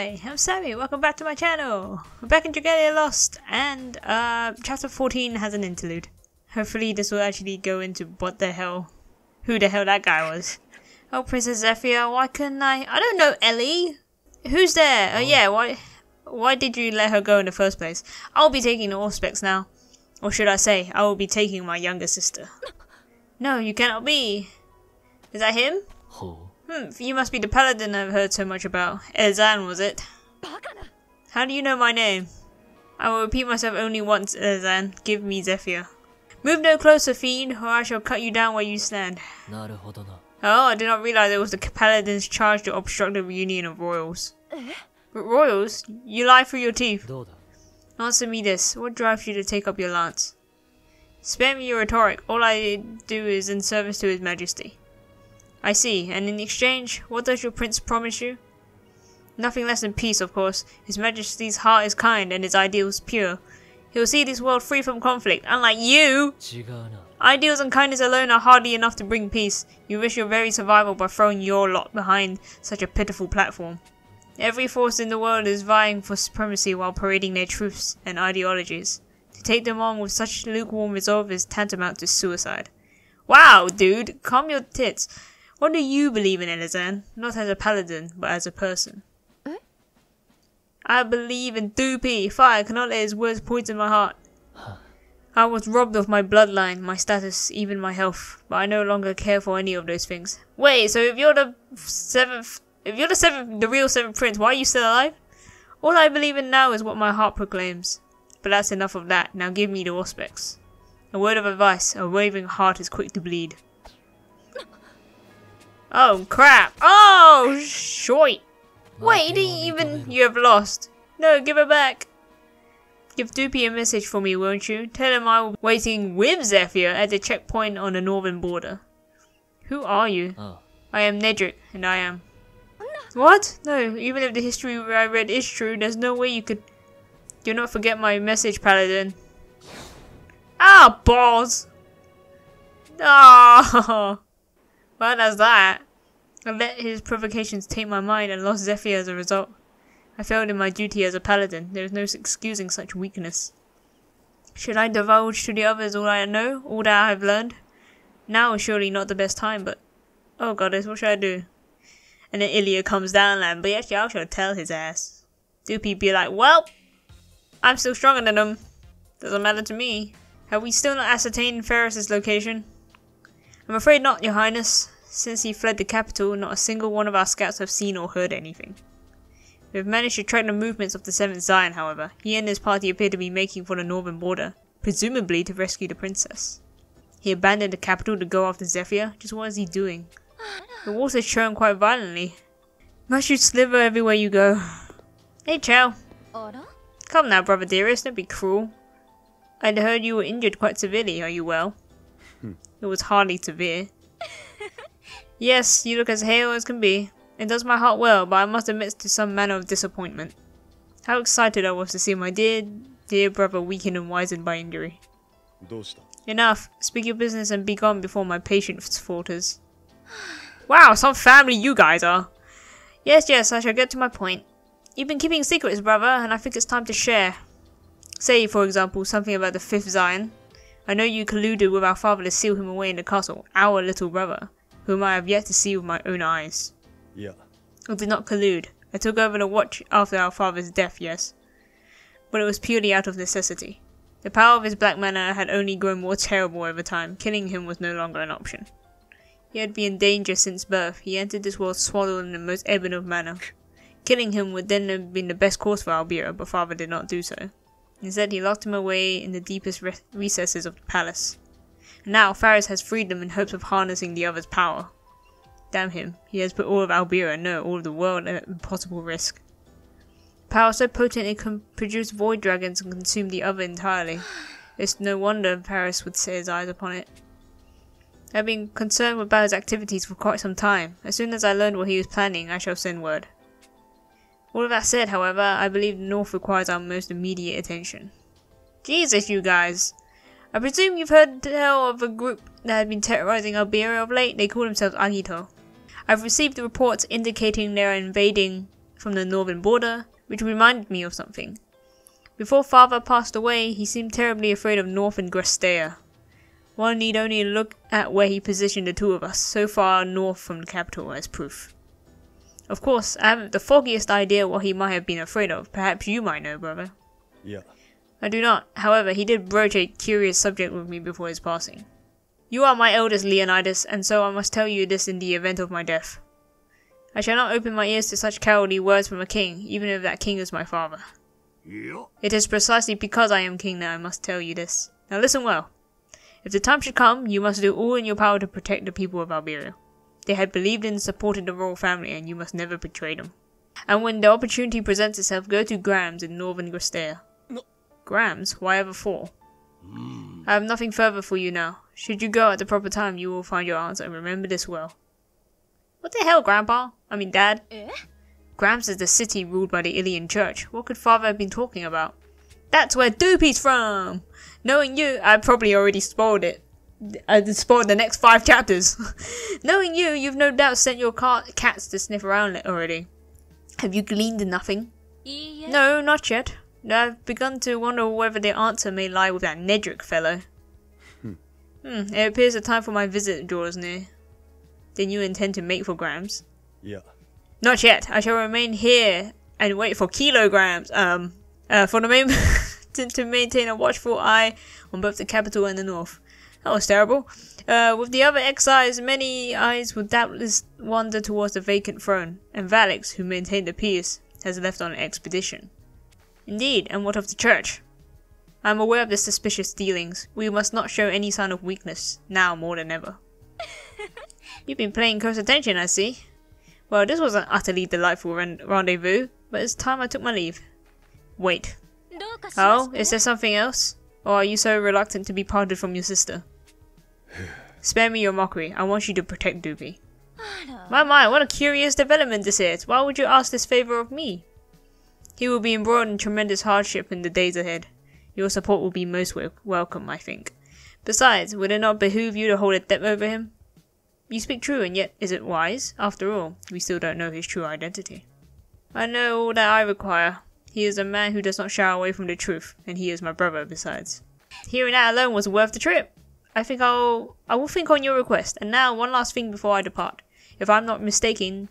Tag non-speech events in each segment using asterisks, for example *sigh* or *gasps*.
Hi, I'm Sammy. Welcome back to my channel. We're back in Dragalia Lost, and uh, chapter 14 has an interlude. Hopefully, this will actually go into what the hell, who the hell that guy was. Oh, Princess Zethia, why couldn't I? I don't know, Ellie. Who's there? Oh, yeah. Why? Why did you let her go in the first place? I'll be taking the Auspex now, or should I say, I will be taking my younger sister. No, you cannot be. Is that him? Oh. Hmm. You must be the paladin I've heard so much about. Ezan, was it? How do you know my name? I will repeat myself only once, Ezan. Give me Zethia. Move no closer, fiend, or I shall cut you down where you stand. Oh, I did not realize it was the paladin's charge to obstruct the reunion of royals. Eh? But royals? You lie through your teeth. Answer me this. What drives you to take up your lance? Spare me your rhetoric. All I do is in service to his majesty. I see, and in exchange, what does your prince promise you? Nothing less than peace, of course. His Majesty's heart is kind and his ideals pure. He will see this world free from conflict, unlike you! Ideals and kindness alone are hardly enough to bring peace. You risk your very survival by throwing your lot behind such a pitiful platform. Every force in the world is vying for supremacy while parading their truths and ideologies. To take them on with such lukewarm resolve is tantamount to suicide. Wow, dude, calm your tits. What do you believe in, Elisanne? Not as a paladin, but as a person. Eh? I believe in Doopy. Fire cannot let his words poison my heart. I was robbed of my bloodline, my status, even my health, but I no longer care for any of those things. Wait, so if you're the seventh, if you're the seventh, the real seventh prince, why are you still alive? All I believe in now is what my heart proclaims. But that's enough of that. Now give me the Auspex. A word of advice: a waving heart is quick to bleed. Oh crap! Oh shit! Wait, you didn't even. You have lost. No, give her back. Give Doopy a message for me, won't you? Tell him I will be waiting with Zethia at the checkpoint on the northern border. Who are you? I am Nedrick, and I am. What? No, even if the history I read is true, there's no way you could. Do not forget my message, Paladin. Ah, balls! Ah! *laughs* Well, that's that. I let his provocations taint my mind and lost Zethia as a result. I failed in my duty as a paladin. There is no excusing such weakness. Should I divulge to the others all I know, all that I have learned? Now is surely not the best time, but oh goddess, what should I do? And then Ilia comes down and but yes, y'all should tell his ass. Doopy be like, well, I'm still stronger than him. Doesn't matter to me. Have we still not ascertained Ferris's location? I'm afraid not, your highness. Since he fled the capital, not a single one of our scouts have seen or heard anything. We have managed to track the movements of the Seventh scion, however. He and his party appear to be making for the northern border, presumably to rescue the princess. He abandoned the capital to go after Zethia? Just what is he doing? The water's churn quite violently. Must you sliver everywhere you go? Hey, Chow. Come now, brother dearest, don't be cruel. I'd heard you were injured quite severely. Are you well? It was hardly to be. *laughs* yes, you look as hale as can be. It does my heart well, but I must admit to some manner of disappointment. How excited I was to see my dear, dear brother weakened and wizened by injury. Enough. Speak your business and be gone before my patience falters. *gasps* wow, some family you guys are. Yes, yes, I shall get to my point. You've been keeping secrets, brother, and I think it's time to share. Say, for example, something about the fifth scion. I know you colluded with our father to seal him away in the castle, our little brother, whom I have yet to see with my own eyes. いや I did not collude. I took over the watch after our father's death, yes. But it was purely out of necessity. The power of his black mana had only grown more terrible over time. Killing him was no longer an option. He had been in danger since birth. He entered this world swaddled in the most ebon of manner. Killing him would then have been the best course for Alberia, but father did not do so. Instead, he locked him away in the deepest re- recesses of the palace. And now, Farren has freed them in hopes of harnessing the other's power. Damn him, he has put all of Alberia, no, all of the world at impossible risk. Power so potent it can produce void dragons and consume the other entirely. It's no wonder Paris would set his eyes upon it. I've been concerned about his activities for quite some time. As soon as I learn what he was planning, I shall send word. All of that said, however, I believe the North requires our most immediate attention. Jesus, you guys! I presume you've heard tell of a group that had been terrorizing Alberia of late? They call themselves Agito. I've received reports indicating they are invading from the northern border, which reminded me of something. Before father passed away, he seemed terribly afraid of North and Grestea. One need only look at where he positioned the two of us, so far north from the capital, as proof. Of course, I haven't the foggiest idea what he might have been afraid of. Perhaps you might know, brother. Yeah. I do not. However, he did broach a curious subject with me before his passing. You are my eldest, Leonidas, and so I must tell you this in the event of my death. I shall not open my ears to such cowardly words from a king, even if that king is my father. Yeah. It is precisely because I am king that I must tell you this. Now listen well. If the time should come, you must do all in your power to protect the people of Alberia. They had believed in and supported the royal family, and you must never betray them. And when the opportunity presents itself, go to Grams in northern Grestea. No. Grams? Why ever four? Hmm. I have nothing further for you now. Should you go at the proper time, you will find your answer, and remember this well. What the hell, Grandpa? I mean, Dad? Eh? Grams is the city ruled by the Ilian Church. What could Father have been talking about? That's where Doopy's from! Knowing you, I probably already spoiled it. I spoiled the next five chapters. *laughs* Knowing you, you've no doubt sent your car- cats to sniff around it already. Have you gleaned nothing? No, not yet. I've begun to wonder whether the answer may lie with that Nedrick fellow. Hmm, it appears the time for my visit draws near. Then you intend to make for Grams? Yeah. Not yet. I shall remain here and wait for kilograms. Um, uh, for the main *laughs* to, to maintain a watchful eye on both the capital and the north. That was terrible. Uh, with the other exiles, many eyes will doubtless wander towards the vacant throne, and Valyx, who maintained the peace, has left on an expedition. Indeed, and what of the church? I am aware of the suspicious dealings. We must not show any sign of weakness, now more than ever. *laughs* You've been paying close attention, I see. Well, this was an utterly delightful ren- rendezvous, but it's time I took my leave. Wait. Oh, is there something else? Or are you so reluctant to be parted from your sister? Spare me your mockery. I want you to protect Doopy. My my, what a curious development this is. Why would you ask this favor of me? He will be embroiled in tremendous hardship in the days ahead. Your support will be most wel- welcome, I think. Besides, would it not behoove you to hold a debt over him? You speak true, and yet is it wise? After all, we still don't know his true identity. I know all that I require. He is a man who does not shy away from the truth, and he is my brother besides. Hearing that alone was worth the trip. I think I'll I will think on your request. And now one last thing before I depart. If I'm not mistaken,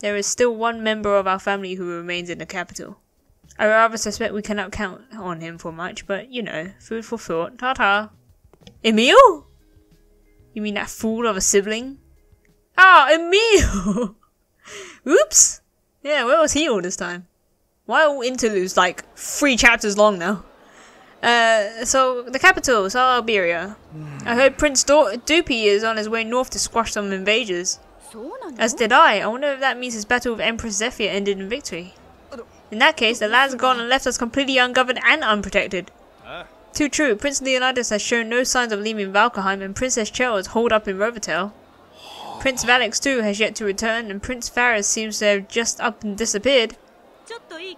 there is still one member of our family who remains in the capital. I rather suspect we cannot count on him for much, but you know, food for thought. Ta ta. Emile? You mean that fool of a sibling? Ah, Emile! *laughs* Oops! Yeah, where was he all this time? Why are all interludes like three chapters long now? Uh, so the capital, Alberia. I heard Prince Do- Doopy is on his way north to squash some invaders. As did I. I wonder if that means his battle with Empress Zethia ended in victory. In that case, the lad's gone and left us completely ungoverned and unprotected. Too true. Prince Leonidas has shown no signs of leaving Valkaheim, and Princess Chelle is holed up in Rovitel. Prince Valyx too has yet to return, and Prince Farren seems to have just up and disappeared.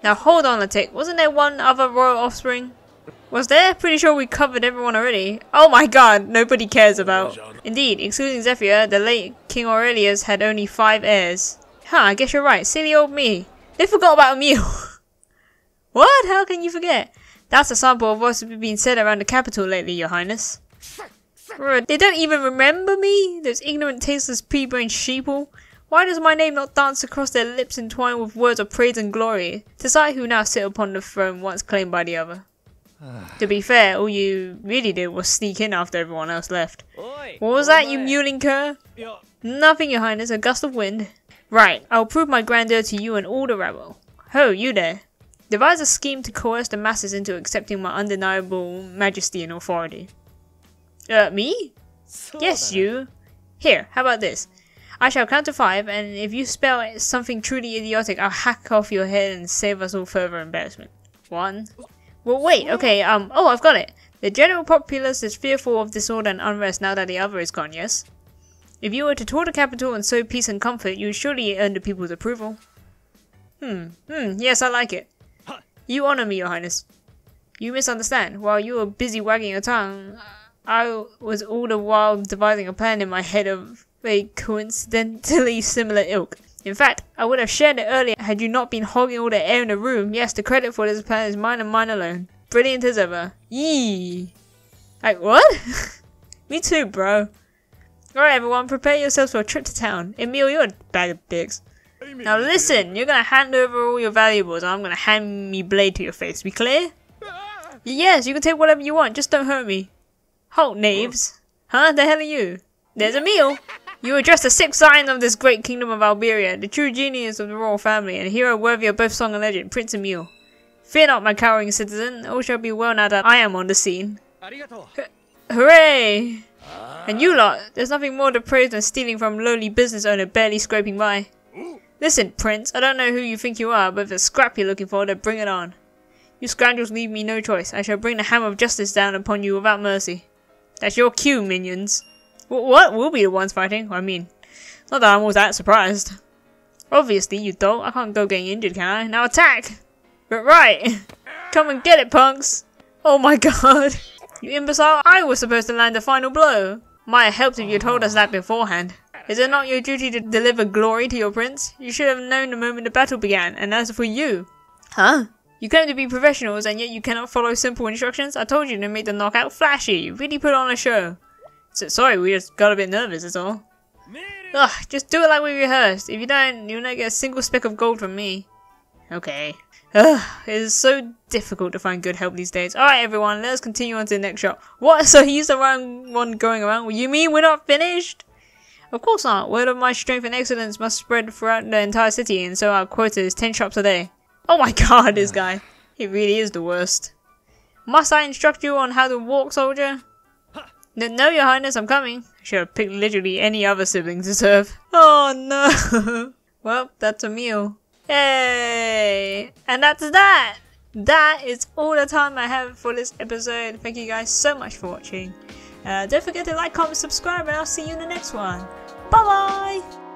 Now hold on a tick. Wasn't there one other royal offspring? Was there? Pretty sure we covered everyone already. Oh my god, nobody cares about. Indeed, excluding Zethia, the late King Aurelius had only five heirs. Huh, I guess you're right. Silly old me. They forgot about Emile. *laughs* what? How can you forget? That's a sample of what's been said around the capital lately, your highness. They don't even remember me? Those ignorant, tasteless, pea-brained sheeple? Why does my name not dance across their lips entwined with words of praise and glory? Tis I who now sit upon the throne once claimed by the other. To be fair, all you really did was sneak in after everyone else left. What was that, you mewling cur? Nothing, your highness, a gust of wind. Right, I'll prove my grandeur to you and all the rabble. Ho, you there. Devise a scheme to coerce the masses into accepting my undeniable majesty and authority. Uh, me? Yes, you. Here, how about this? I shall count to five, and if you spell something truly idiotic, I'll hack off your head and save us all further embarrassment. One. Well, wait, okay, um, oh, I've got it. The general populace is fearful of disorder and unrest now that the other is gone, yes? If you were to tour the capital and sow peace and comfort, you would surely earn the people's approval. Hmm, hmm, yes, I like it. You honor me, your highness. You misunderstand. While you were busy wagging your tongue, I was all the while devising a plan in my head of a coincidentally similar ilk. In fact, I would have shared it earlier had you not been hogging all the air in the room. Yes, the credit for this plan is mine and mine alone. Brilliant as ever. Yee. Like, what? *laughs* Me too, bro. Alright, everyone, prepare yourselves for a trip to town. Emile, you're a bag of dicks. Now listen, you're gonna hand over all your valuables and I'm gonna hand me blade to your face. We clear? Ah. Yes, you can take whatever you want, just don't hurt me. Halt, knaves. Huh? The hell are you? There's Emile. You address the sixth scion of this great kingdom of Alberia, the true genius of the royal family, and a hero worthy of both song and legend, Prince Emile. Fear not, my cowering citizen, all shall be well now that I am on the scene. Hooray! And you lot, there's nothing more to praise than stealing from lowly business owner barely scraping by. Listen, Prince, I don't know who you think you are, but if it's scrap you're looking for, then bring it on. You scoundrels leave me no choice. I shall bring the hammer of justice down upon you without mercy. That's your cue, minions. What? We'll be the ones fighting? I mean, not that I'm all that surprised. Obviously, you don't. I can't go getting injured, can I? Now attack! But right! Come and get it, punks! Oh my *laughs* god! You imbecile! I was supposed to land the final blow! Might have helped if you told us that beforehand. Is it not your duty to deliver glory to your prince? You should have known the moment the battle began, and as for you... Huh? You claim to be professionals, and yet you cannot follow simple instructions? I told you to make the knockout flashy. Really put on a show. So, sorry, we just got a bit nervous, that's all. Ugh, just do it like we rehearsed. If you don't, you'll not get a single speck of gold from me. Okay. Ugh, it is so difficult to find good help these days. Alright everyone, let's continue on to the next shot. What? *laughs* So he's the wrong one going around? You mean we're not finished? Of course not. Word of my strength and excellence must spread throughout the entire city, and so our quota is 10 shops a day. Oh my *laughs* god, this guy. He really is the worst. Must I instruct you on how to walk, soldier? No, your highness, I'm coming. Should have picked literally any other sibling to serve. Oh no. *laughs* well, that's a meal. Yay! And that's that! That is all the time I have for this episode. Thank you guys so much for watching. Uh, don't forget to like, comment, subscribe, and I'll see you in the next one. Bye bye!